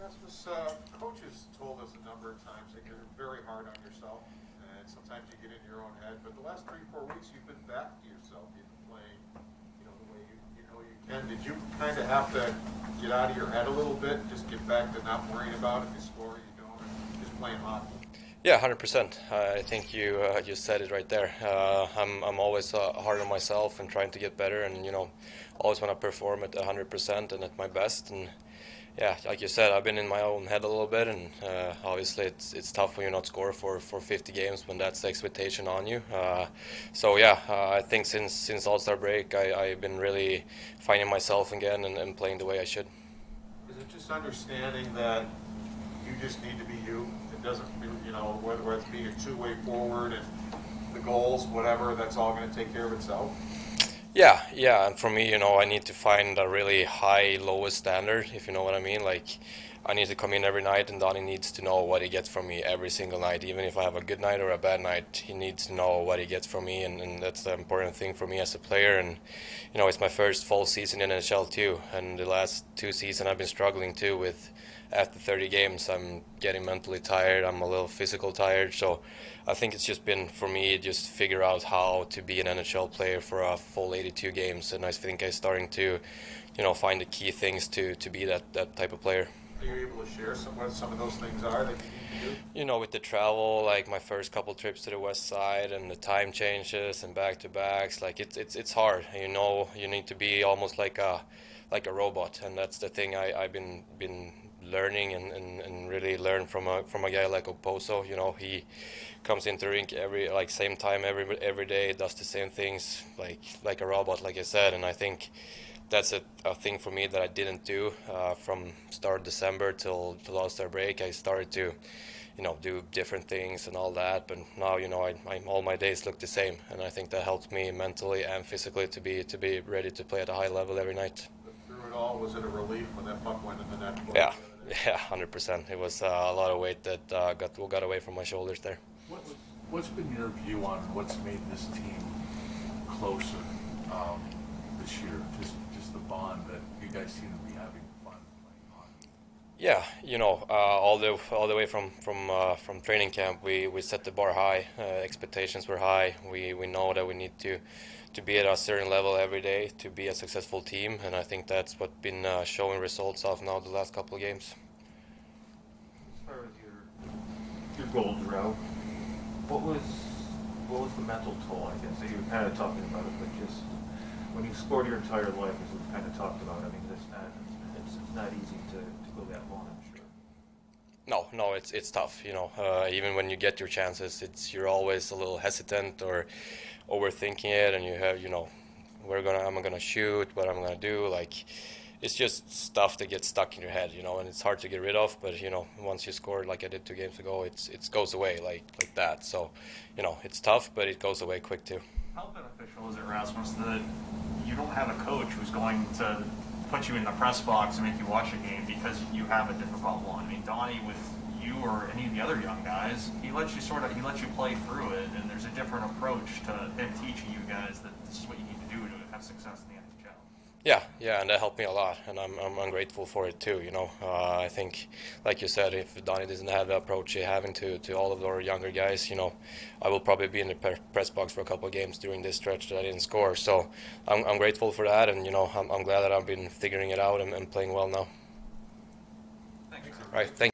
Rasmus, uh, coaches told us a number of times that you're very hard on yourself, and sometimes you get in your own head. But the last three, four weeks, you've been back to yourself. You've been playing, you know, the way you, you know you can. Did you kind of have to get out of your head a little bit, just get back to not worrying about if you score or you don't, just playing hockey? Yeah, hundred percent. I think you uh, you said it right there. Uh, I'm I'm always uh, hard on myself and trying to get better, and you know, always want to perform at hundred percent and at my best. And yeah, like you said, I've been in my own head a little bit, and uh, obviously it's it's tough when you're not score for, for 50 games when that's the expectation on you. Uh, so yeah, uh, I think since since All Star break, I, I've been really finding myself again and, and playing the way I should. Is it just understanding that you just need to be you? It doesn't, you know, whether it's being a two-way forward and the goals, whatever, that's all going to take care of itself. Yeah, yeah, and for me, you know, I need to find a really high lowest standard, if you know what I mean. Like, I need to come in every night, and Donnie needs to know what he gets from me every single night. Even if I have a good night or a bad night, he needs to know what he gets from me, and, and that's the important thing for me as a player. And you know, it's my first full season in NHL too, and the last two seasons I've been struggling too with after 30 games, I'm getting mentally tired. I'm a little physical tired. So I think it's just been for me just figure out how to be an NHL player for a full 82 games, and I think I'm starting to, you know, find the key things to to be that that type of player. Are you able to share some what some of those things are that you need to do? You know, with the travel, like my first couple trips to the west side and the time changes and back to backs, like it's it's it's hard. You know, you need to be almost like a like a robot, and that's the thing I, I've been been learning and, and, and really learn from a from a guy like Okposo. You know, he comes into rink every like same time every every day, does the same things like like a robot, like I said. And I think that's a, a thing for me that I didn't do uh, from start December till the last star break. I started to you know do different things and all that but now you know I, I, all my days look the same and I think that helped me mentally and physically to be to be ready to play at a high level every night But through it all, was it a relief when that puck went in the net? yeah yeah, hundred percent. It was uh, a lot of weight that uh, got got away from my shoulders there. What, what's been your view on what's made this team closer um, this year? Just just the bond that you guys seem to be having fun playing hockey. Yeah, you know, uh, all the all the way from from uh, from training camp, we, we set the bar high. Uh, expectations were high. We we know that we need to to be at a certain level every day to be a successful team, and I think that's what been uh, showing results of now the last couple of games. As far as your your goal drought, what was what was the mental toll? I guess you were kind of talking about it, but just when you've scored your entire life, as we've kind of talked about, I mean, it's not it's, it's not easy to, to go that long. I'm sure. No, no, it's it's tough. You know, uh, even when you get your chances, it's you're always a little hesitant or overthinking it, and you have you know, we're gonna I'm gonna shoot, what I'm gonna do, like. It's just stuff that gets stuck in your head, you know, and it's hard to get rid of. But you know, once you score like I did two games ago, it's it goes away like like that. So, you know, it's tough, but it goes away quick too. How beneficial is it, Rasmus, that you don't have a coach who's going to put you in the press box and make you watch a game because you have a difficult one? I mean, Donnie, with you or any of the other young guys, he lets you sort of he lets you play through it, and there's a different approach to him teaching you guys that this is what you need to do to have success in the NHL. Yeah, yeah, and that helped me a lot, and I'm I'm, I'm grateful for it too. You know, uh, I think, like you said, if Donnie doesn't have the approach he's having to to all of our younger guys, you know, I will probably be in the pre- press box for a couple of games during this stretch that I didn't score. So I'm I'm grateful for that, and you know, I'm I'm glad that I've been figuring it out and, and playing well now. Thanks. Right, thank.